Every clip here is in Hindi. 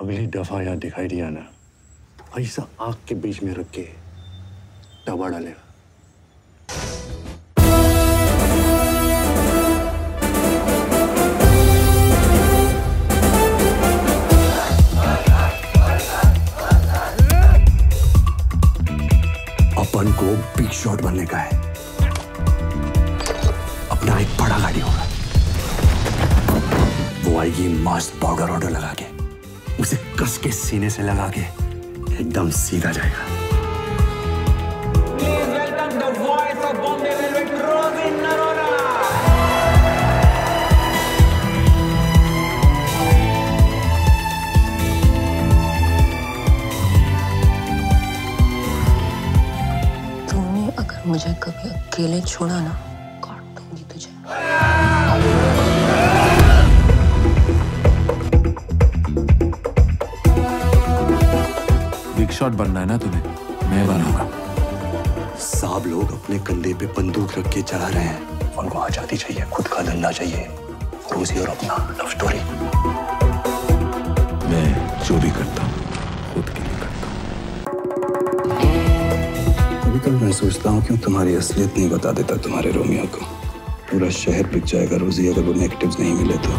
अगली दफ़ा यहाँ दिखाई दिया ना ऐसा आग के बीच में रख के दबा डालेगा अपन को बिग शॉट बनने का है। अपना एक बड़ा गाड़ी होगा। वो आएगी मस्त पाउडर ऑर्डर लगा के। उसे कस के सीने से लगा के एकदम सीधा जाएगा। मुझे कभी अकेले छोड़ा ना बिग शॉट बनना है ना तुम्हें? मैं बनाऊँगा। साहब लोग अपने कंधे पे बंदूक रख के चला रहे हैं। उनको आज़ादी चाहिए खुद का धंधा चाहिए रोजी और अपना लव स्टोरी मैं जो भी करता हूँ खुद के लिए करता हूँ। कभी कभी मैं सोचता हूँ क्यों तुम्हारी असलियत नहीं बता देता तुम्हारे रोमियो को। पूरा शहर बिक जाएगा रोजी अगर वो नेगेटिव्स नहीं मिले तो।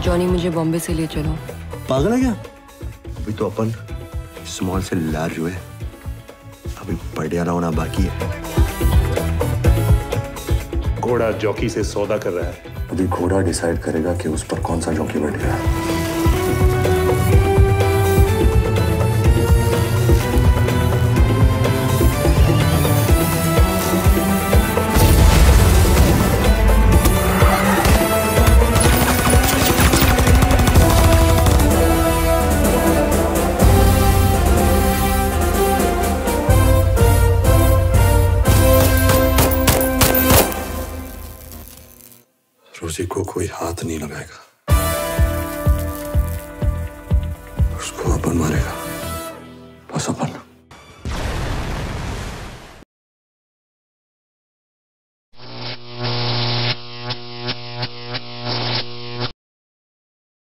जॉनी मुझे बॉम्बे से ले चलो। पागल है क्या? अभी तो अपन स्मॉल से लार्ज हुए अभी पटियाला होना बाकी है। घोड़ा जॉकी से सौदा कर रहा है। अभी घोड़ा डिसाइड करेगा कि उस पर कौन सा जॉकी बैठेगा। रोजी को कोई हाथ नहीं लगाएगा। उसको अपन मारेगा।